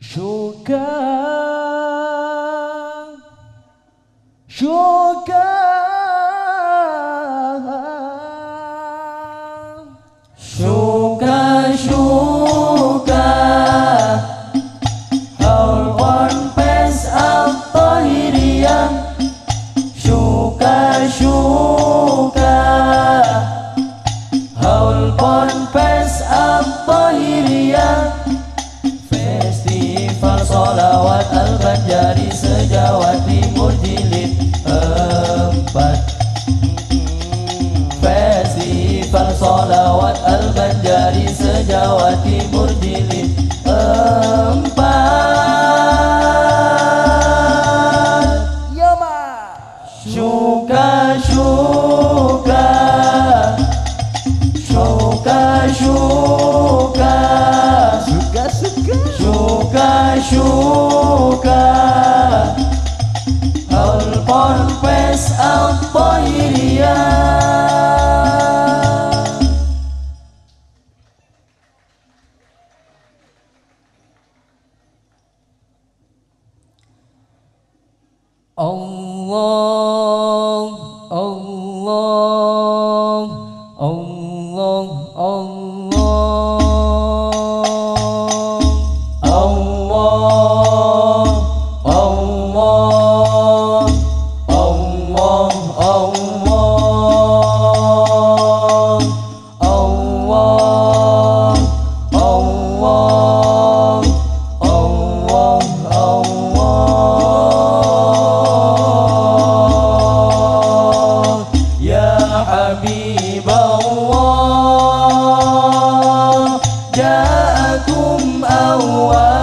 شوكا شوكا salawat al-banjari sejawa timur jilid empat Yoma Syuka syuka Syuka syuka Syuka syuka Syuka syuka Allah. جاءكم أول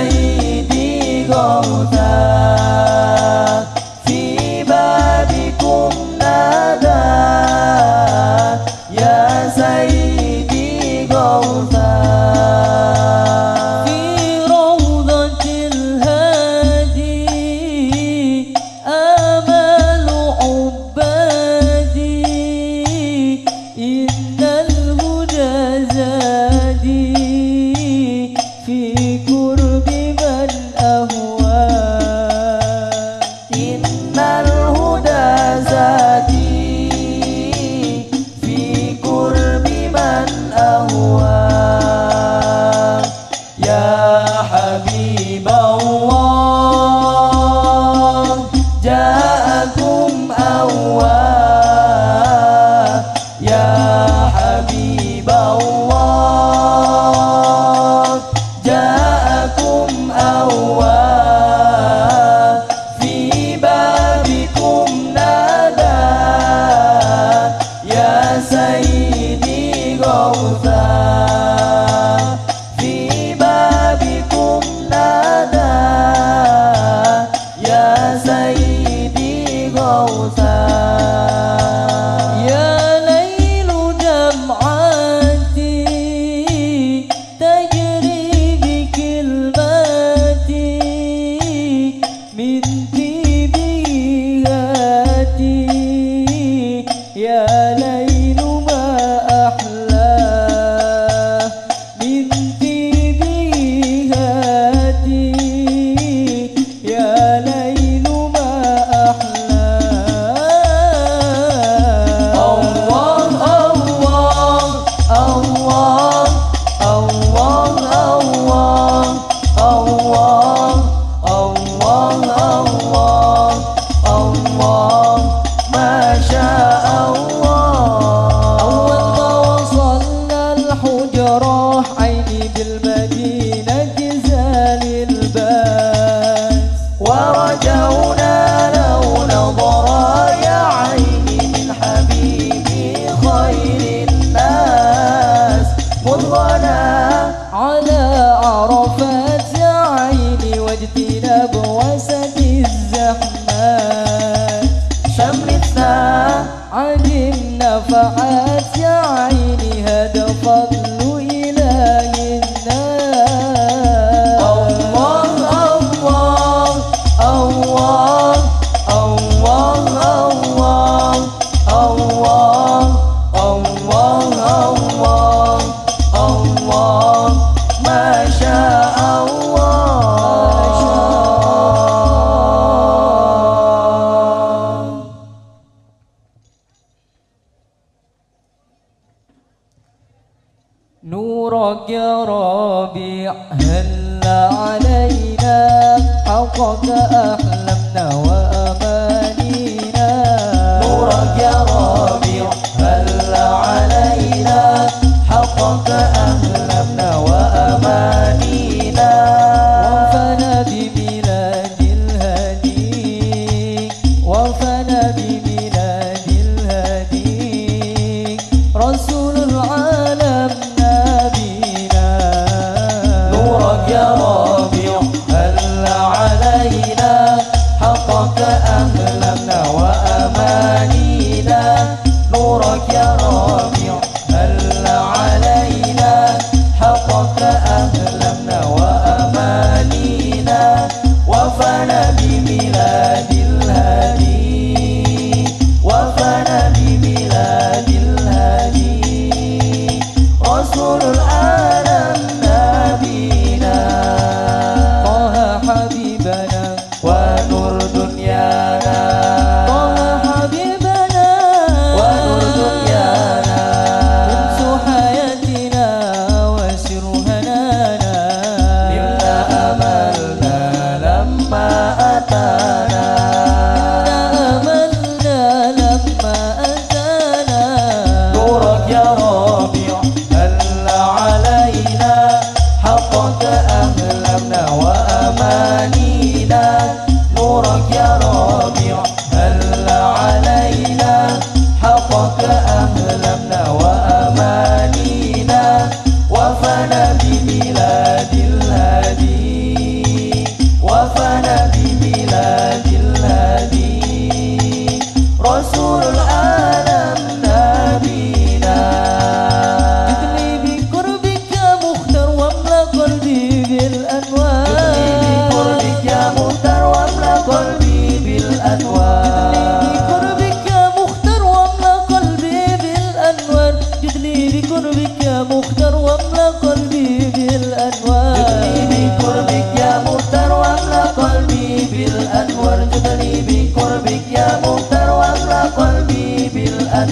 一滴 e e close 11 هادي الهادي الهادي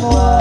moi.